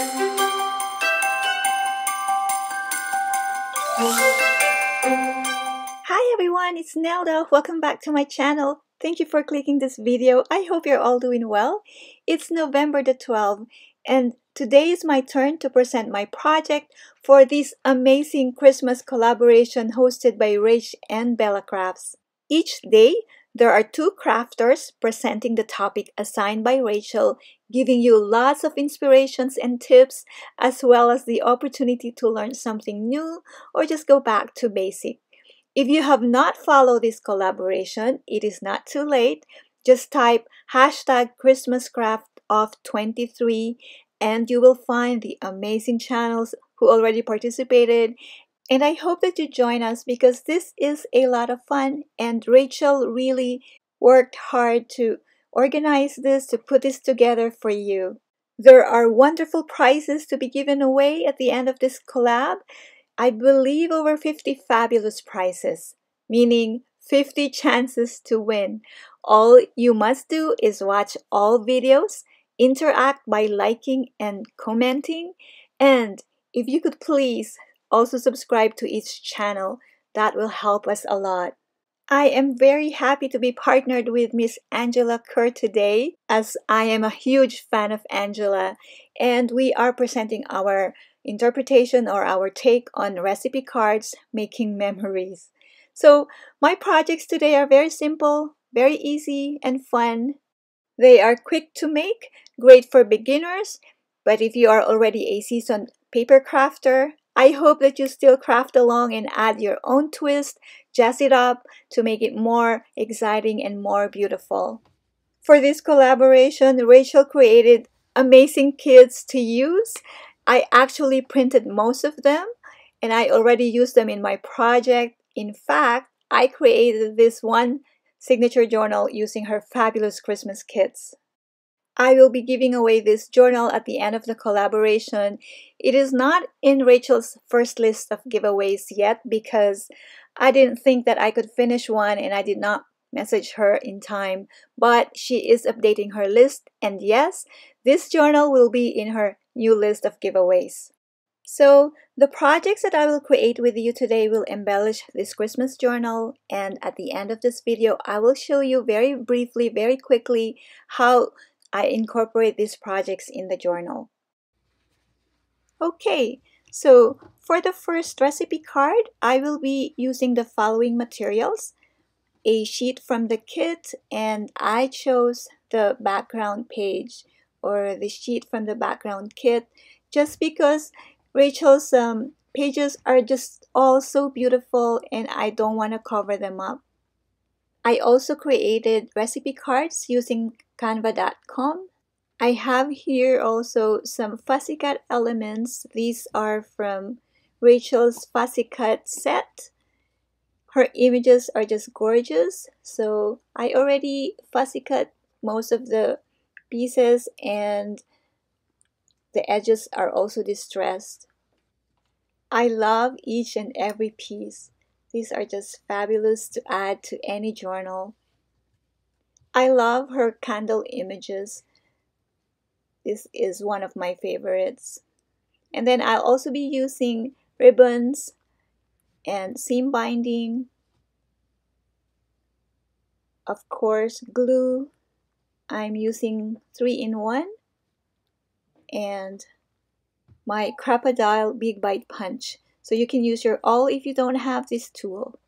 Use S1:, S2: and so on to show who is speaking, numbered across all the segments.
S1: Hi everyone, it's Nelda. Welcome back to my channel. Thank you for clicking this video. I hope you're all doing well. It's November the 12th and today is my turn to present my project for this amazing Christmas collaboration hosted by Rach and Bella Crafts. Each day, there are two crafters presenting the topic assigned by Rachel, giving you lots of inspirations and tips, as well as the opportunity to learn something new or just go back to basic. If you have not followed this collaboration, it is not too late. Just type hashtag ChristmasCraft Off 23 and you will find the amazing channels who already participated and I hope that you join us because this is a lot of fun and Rachel really worked hard to organize this, to put this together for you. There are wonderful prizes to be given away at the end of this collab. I believe over 50 fabulous prizes, meaning 50 chances to win. All you must do is watch all videos, interact by liking and commenting, and if you could please also subscribe to each channel. That will help us a lot. I am very happy to be partnered with Miss Angela Kerr today as I am a huge fan of Angela and we are presenting our interpretation or our take on recipe cards making memories. So my projects today are very simple, very easy and fun. They are quick to make, great for beginners, but if you are already a seasoned paper crafter, I hope that you still craft along and add your own twist, jazz it up to make it more exciting and more beautiful. For this collaboration, Rachel created amazing kits to use. I actually printed most of them and I already used them in my project. In fact, I created this one signature journal using her fabulous Christmas kits. I will be giving away this journal at the end of the collaboration. It is not in Rachel's first list of giveaways yet because I didn't think that I could finish one and I did not message her in time, but she is updating her list and yes, this journal will be in her new list of giveaways. So the projects that I will create with you today will embellish this Christmas journal and at the end of this video I will show you very briefly, very quickly how I incorporate these projects in the journal. Okay, so for the first recipe card, I will be using the following materials. A sheet from the kit and I chose the background page or the sheet from the background kit just because Rachel's um, pages are just all so beautiful and I don't want to cover them up. I also created recipe cards using canva.com. I have here also some fussy cut elements. These are from Rachel's fussy cut set. Her images are just gorgeous. So I already fussy cut most of the pieces and the edges are also distressed. I love each and every piece. These are just fabulous to add to any journal. I love her candle images. This is one of my favorites. And then I'll also be using ribbons and seam binding. Of course, glue. I'm using 3-in-1 and my Crop-A-Dile Big Bite Punch. So you can use your awl if you don't have this tool.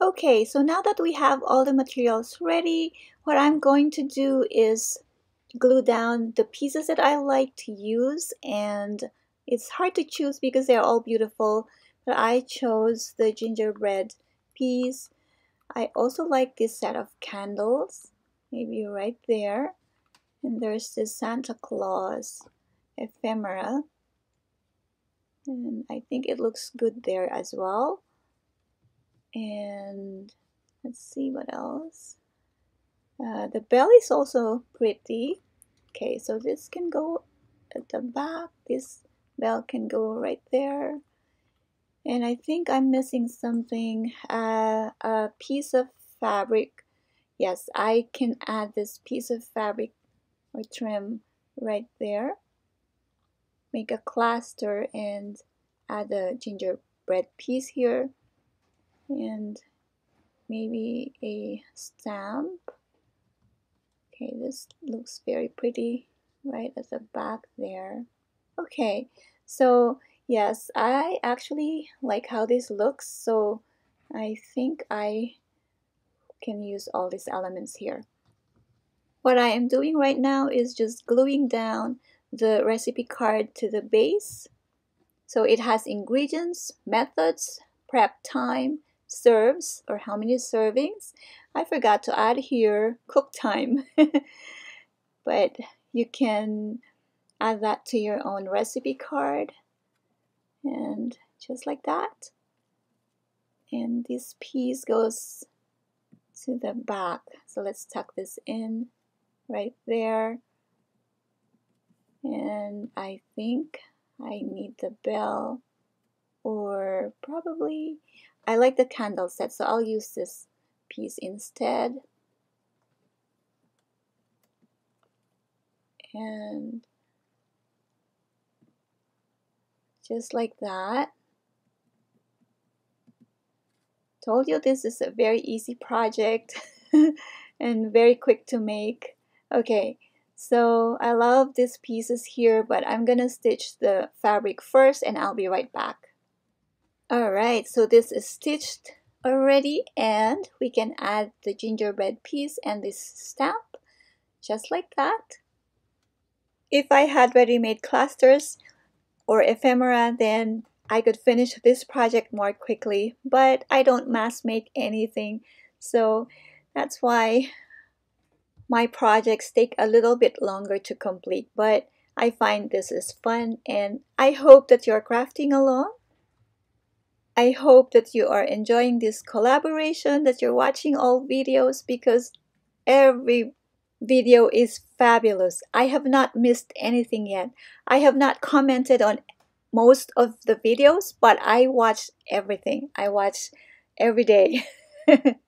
S1: Okay, so now that we have all the materials ready, what I'm going to do is glue down the pieces that I like to use and it's hard to choose because they're all beautiful, but I chose the gingerbread piece. I also like this set of candles, maybe right there. And there's this Santa Claus ephemera. And I think it looks good there as well. And let's see what else. Uh, the belly is also pretty. Okay so this can go at the back. This bell can go right there. And I think I'm missing something uh, a piece of fabric. Yes I can add this piece of fabric or trim right there make a cluster and add a gingerbread piece here. And maybe a stamp. Okay this looks very pretty right at the back there. Okay so yes I actually like how this looks so I think I can use all these elements here. What I am doing right now is just gluing down the recipe card to the base so it has ingredients methods prep time serves or how many servings. I forgot to add here cook time, but you can add that to your own recipe card and just like that. And this piece goes to the back. So let's tuck this in right there. And I think I need the bell or probably I like the candle set so I'll use this piece instead. And just like that. Told you this is a very easy project and very quick to make. Okay so I love these pieces here but I'm gonna stitch the fabric first and I'll be right back Alright, so this is stitched already and we can add the gingerbread piece and this stamp just like that. If I had ready-made clusters or ephemera then I could finish this project more quickly but I don't mass make anything so that's why my projects take a little bit longer to complete but I find this is fun and I hope that you're crafting along I hope that you are enjoying this collaboration, that you're watching all videos because every video is fabulous. I have not missed anything yet. I have not commented on most of the videos, but I watch everything. I watch every day.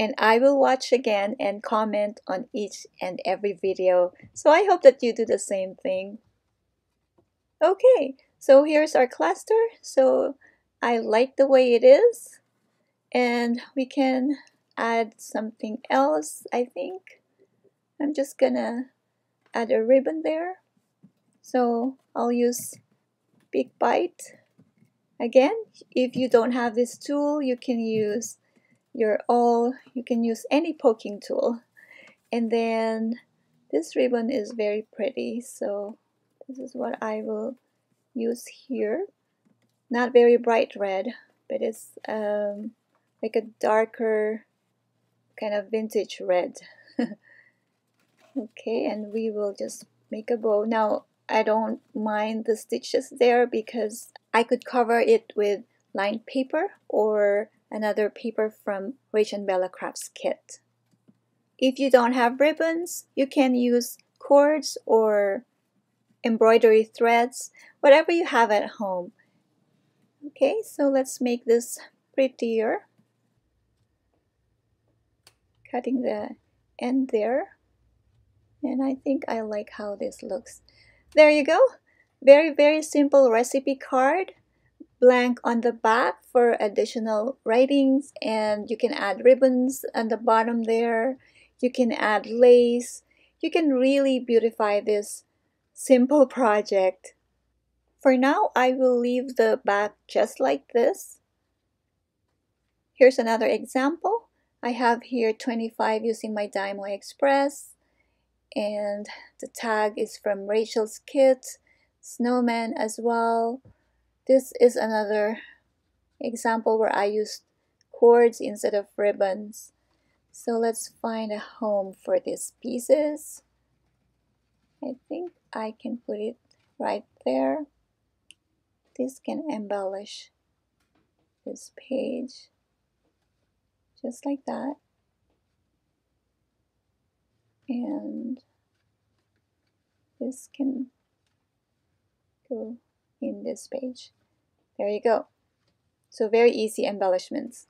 S1: and I will watch again and comment on each and every video. So I hope that you do the same thing. Okay, so here's our cluster. So I like the way it is. And we can add something else, I think. I'm just gonna add a ribbon there. So I'll use Big Bite. Again, if you don't have this tool, you can use your awl, you can use any poking tool. And then this ribbon is very pretty, so this is what I will use here. Not very bright red, but it's um, like a darker kind of vintage red. okay, and we will just make a bow. Now, I don't mind the stitches there because I could cover it with lined paper or another paper from Rach and Bella Crafts kit. If you don't have ribbons, you can use cords or embroidery threads, whatever you have at home. Okay, so let's make this prettier. Cutting the end there. And I think I like how this looks. There you go. Very, very simple recipe card. Blank on the back for additional writings and you can add ribbons on the bottom there. You can add lace. You can really beautify this simple project. For now, I will leave the back just like this. Here's another example. I have here 25 using my Dymo Express and the tag is from Rachel's Kit, Snowman as well. This is another example where I used cords instead of ribbons. So let's find a home for these pieces. I think I can put it right there. This can embellish this page just like that. And this can go in this page. There you go. So very easy embellishments.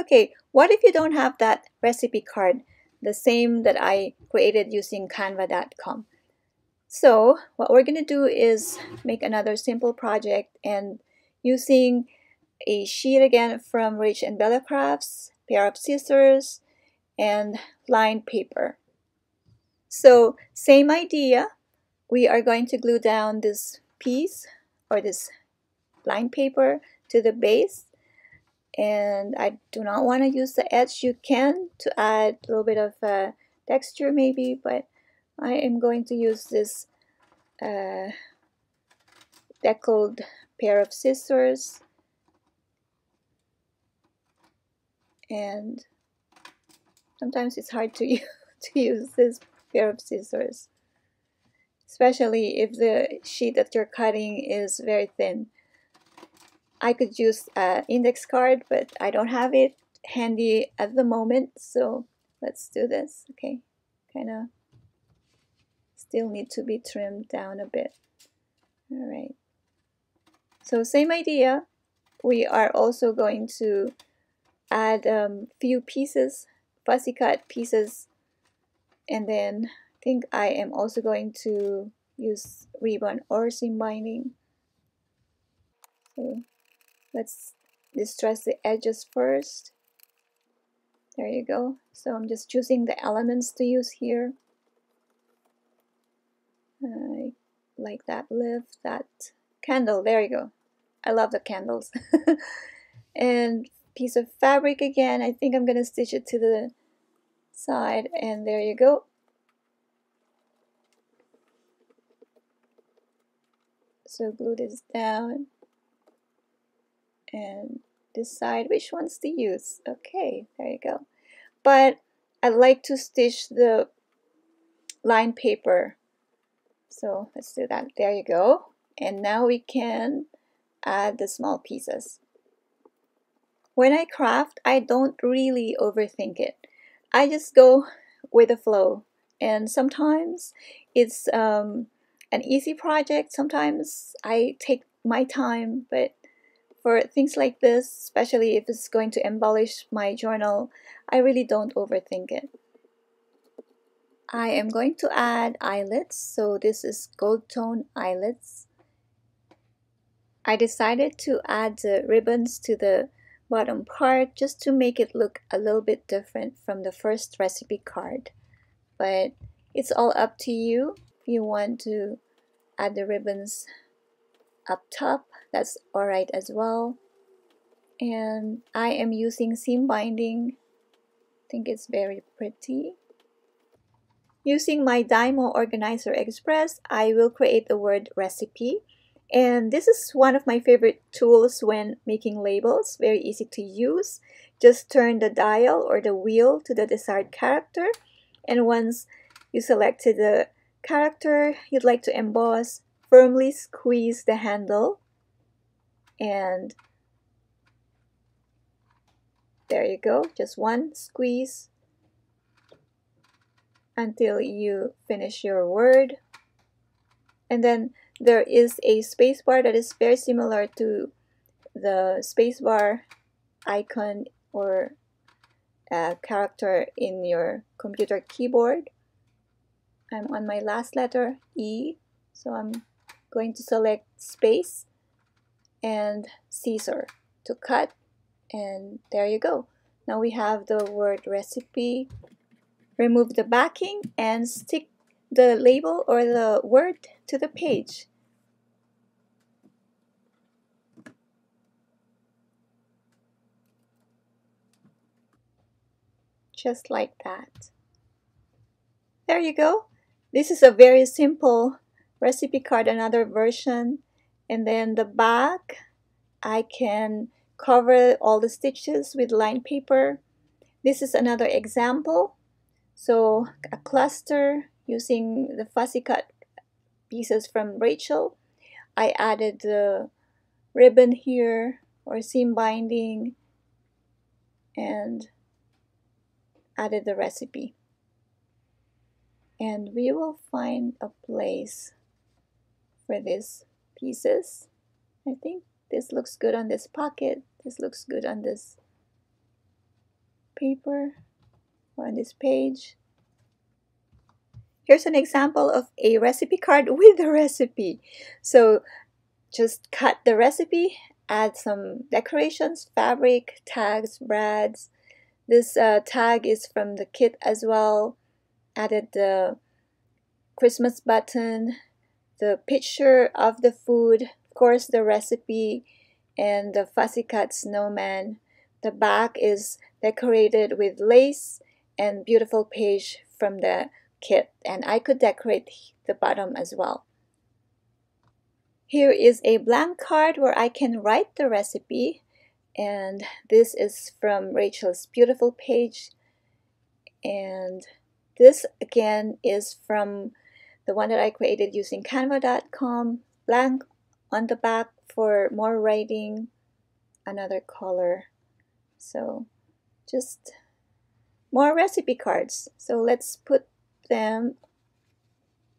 S1: Okay, what if you don't have that recipe card, the same that I created using canva.com? So what we're going to do is make another simple project and using a sheet again from Rach and Bella Crafts, pair of scissors, and lined paper. So same idea, we are going to glue down this piece or this lined paper to the base. And I do not want to use the edge. You can to add a little bit of uh, texture maybe but I am going to use this uh, deckled pair of scissors. And sometimes it's hard to to use this pair of scissors especially if the sheet that you're cutting is very thin I could use an index card but I don't have it handy at the moment so let's do this. Okay kind of still need to be trimmed down a bit. All right. So same idea. We are also going to add a um, few pieces fussy cut pieces and then I think I am also going to use ribbon or seam binding. So let's distress the edges first. There you go. So I'm just choosing the elements to use here. I like that leaf that candle. There you go. I love the candles. And piece of fabric again. I think I'm gonna stitch it to the side and there you go. So glue this down and decide which ones to use. Okay, there you go. But I like to stitch the line paper. So let's do that. There you go. And now we can add the small pieces. When I craft, I don't really overthink it. I just go with the flow. And sometimes it's um, an easy project. Sometimes I take my time, but for things like this, especially if it's going to embellish my journal, I really don't overthink it. I am going to add eyelets, so this is gold tone eyelets. I decided to add the ribbons to the bottom part just to make it look a little bit different from the first recipe card. But it's all up to you if you want to add the ribbons up top that's alright as well. And I am using seam binding. I think it's very pretty. Using my Dymo Organizer Express I will create the word recipe. And this is one of my favorite tools when making labels very easy to use. Just turn the dial or the wheel to the desired character. And once you selected the character you'd like to emboss firmly squeeze the handle and there you go. Just one squeeze until you finish your word. And then there is a spacebar that is very similar to the spacebar icon or character in your computer keyboard. I'm on my last letter E so I'm going to select space and scissor to cut and there you go. Now we have the word recipe. Remove the backing and stick the label or the word to the page. Just like that. There you go. This is a very simple recipe card another version and then the back I can cover all the stitches with lined paper. This is another example. So a cluster using the fussy cut pieces from Rachel. I added the ribbon here or seam binding and added the recipe. And we will find a place for this pieces. I think this looks good on this pocket. This looks good on this paper or on this page. here's an example of a recipe card with a recipe. So just cut the recipe, add some decorations, fabric, tags, brads. This uh, tag is from the kit as well. Added the Christmas button, the picture of the food, of course the recipe, and the Fussy Cut snowman. The back is decorated with lace and beautiful page from the kit and I could decorate the bottom as well. Here is a blank card where I can write the recipe and this is from Rachel's beautiful page and this again is from the one that I created using canva.com blank on the back for more writing another color. So just more recipe cards. So let's put them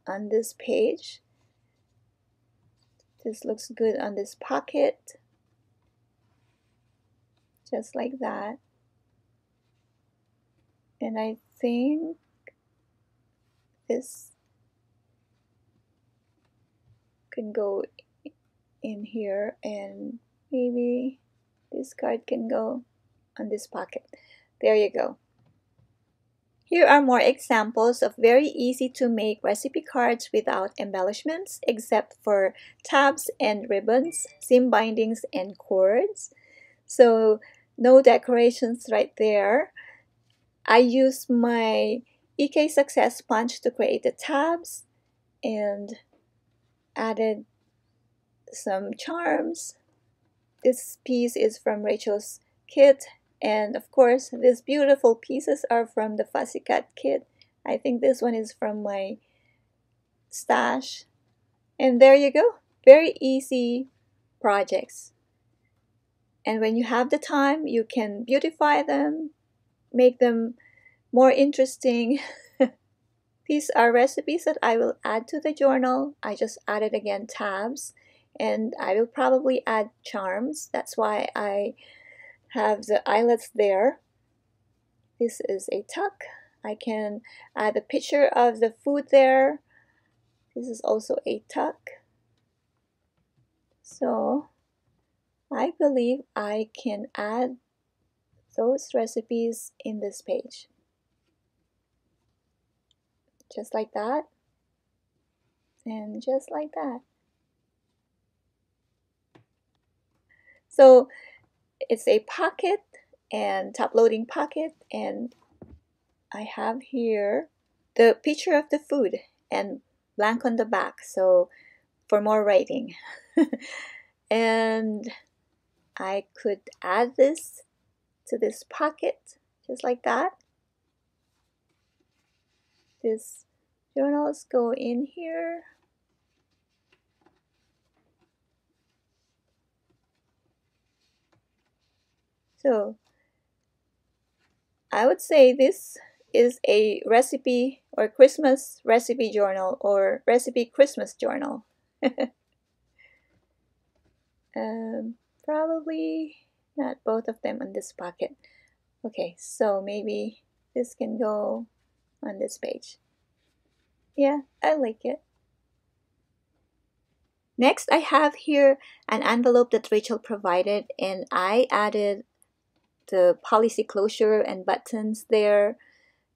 S1: on this page. This looks good on this pocket. Just like that. And I think this can go in here and maybe this card can go on this pocket there you go here are more examples of very easy to make recipe cards without embellishments except for tabs and ribbons, seam bindings, and cords. So no decorations right there. I use my EK Success sponge to create the tabs and added some charms. This piece is from Rachel's kit and of course, these beautiful pieces are from the Fussy Cut kit. I think this one is from my stash. And there you go. Very easy projects. And when you have the time, you can beautify them, make them more interesting. These are recipes that I will add to the journal. I just added again tabs and I will probably add charms. That's why I have the eyelets there. This is a tuck. I can add a picture of the food there. This is also a tuck. So I believe I can add those recipes in this page. Just like that. And just like that. So it's a pocket and top loading pocket and I have here the picture of the food and blank on the back so for more writing and I could add this to this pocket just like that this journals go in here So I would say this is a recipe or Christmas recipe journal or recipe Christmas journal. um, probably not both of them on this pocket. Okay, so maybe this can go on this page. Yeah, I like it. Next, I have here an envelope that Rachel provided and I added the policy closure and buttons there.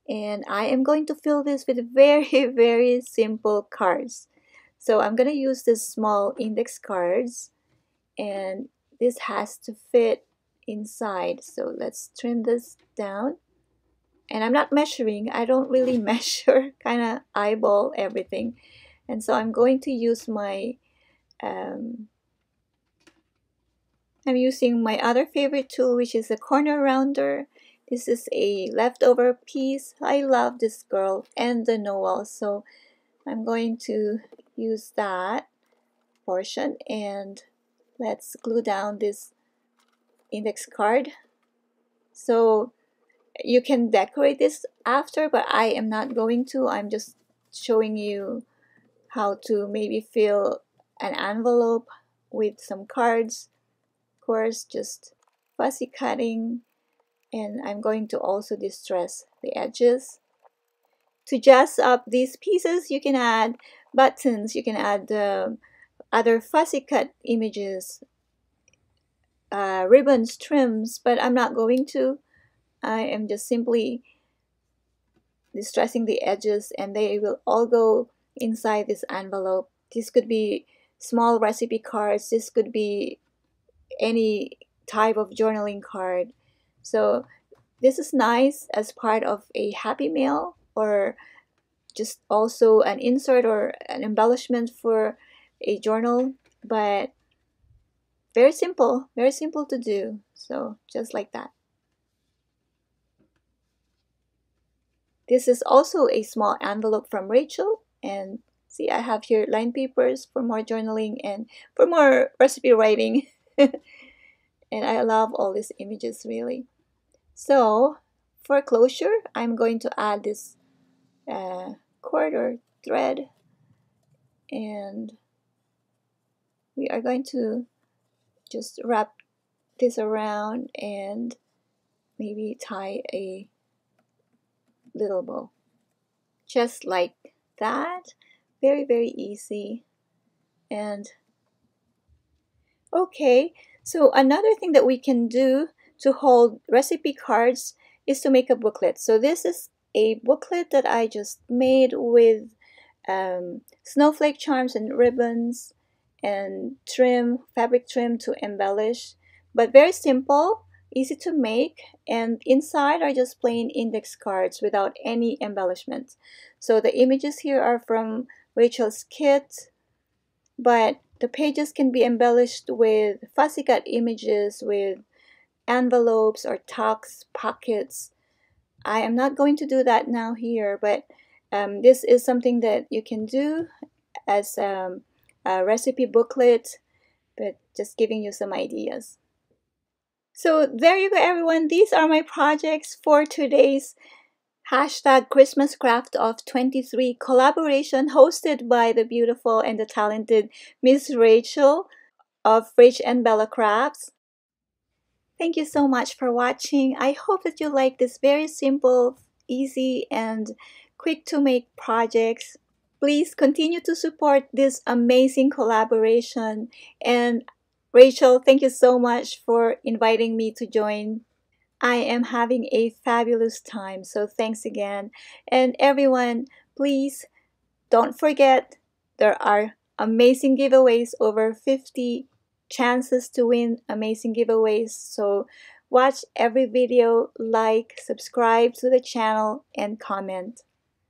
S1: And I am going to fill this with very, very simple cards. So I'm going to use this small index cards and this has to fit inside. So let's trim this down. And I'm not measuring. I don't really measure, kind of eyeball everything. And so I'm going to use my um, I'm using my other favorite tool which is a corner rounder. This is a leftover piece. I love this girl and the Noel so I'm going to use that portion and let's glue down this index card. So you can decorate this after but I am not going to. I'm just showing you how to maybe fill an envelope with some cards of course just fussy cutting and I'm going to also distress the edges to jazz up these pieces, you can add buttons, you can add uh, other fussy cut images, uh, ribbons, trims, but I'm not going to. I am just simply distressing the edges and they will all go inside this envelope. This could be small recipe cards, this could be any type of journaling card. So this is nice as part of a happy mail or just also an insert or an embellishment for a journal, but very simple, very simple to do. So just like that. This is also a small envelope from Rachel and see I have here line papers for more journaling and for more recipe writing. and I love all these images really. So for closure, I'm going to add this uh, cord or thread and we are going to just wrap this around and maybe tie a little bow. Just like that very very easy. And okay so another thing that we can do to hold recipe cards is to make a booklet. So this is a booklet that I just made with um, snowflake charms and ribbons and trim fabric trim to embellish but very simple easy to make and inside are just plain index cards without any embellishments so the images here are from Rachel's kit but the pages can be embellished with fussy cut images with envelopes or tucks pockets. I am not going to do that now here but um, this is something that you can do as um, a recipe booklet but just giving you some ideas so there you go, everyone. These are my projects for today's hashtag Christmas Craft Off 23 collaboration hosted by the beautiful and the talented Miss Rachel of Rach and Bella Crafts. Thank you so much for watching. I hope that you like this very simple, easy, and quick to make projects. Please continue to support this amazing collaboration and Rachel, thank you so much for inviting me to join. I am having a fabulous time, so thanks again. And everyone, please don't forget there are amazing giveaways, over 50 chances to win amazing giveaways. So watch every video, like, subscribe to the channel, and comment.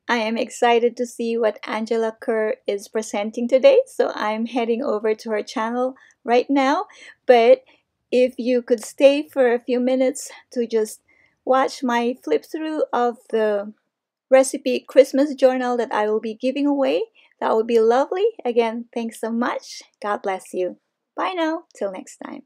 S1: I am excited to see what Angela Kerr is presenting today, so I'm heading over to her channel right now. But if you could stay for a few minutes to just watch my flip through of the recipe Christmas journal that I will be giving away, that would be lovely. Again, thanks so much. God bless you. Bye now. Till next time.